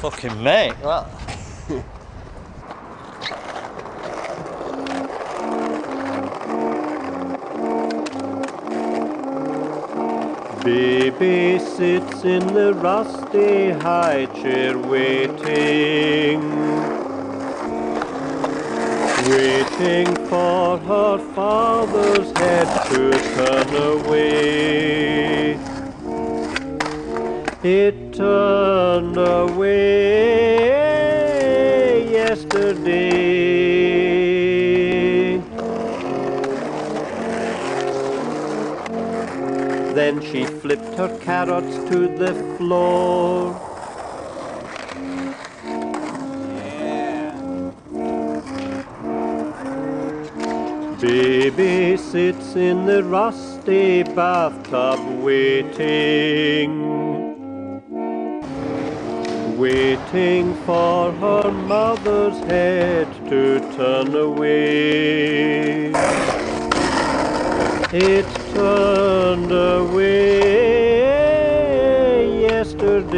Fucking mate, that. Baby sits in the rusty high chair waiting, waiting for her father's head to turn away. It turned away yesterday. Then she flipped her carrots to the floor. Baby sits in the rusty bathtub waiting, waiting for her mother's head to turn away. It turned away yesterday.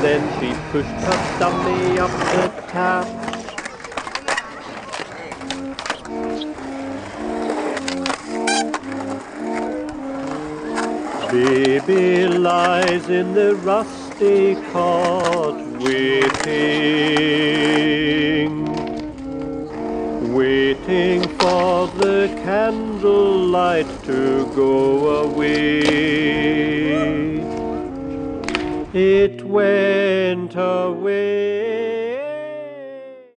Then she pushed her dummy up the tap. Baby lies in the rusty cot waiting, waiting for the candlelight to go away. It went away.